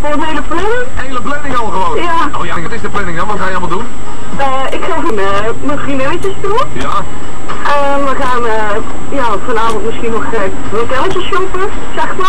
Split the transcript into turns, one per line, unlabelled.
voor een hele planning. Hele planning al gewoon? Ja. Oh ja, wat is de planning dan? Wat ga je allemaal doen?
Eh, ik ga uh, mijn vriendinnetjes doen.
Ja.
En we gaan eh, ja, vanavond misschien nog hotelletjes shoppen, zeg maar.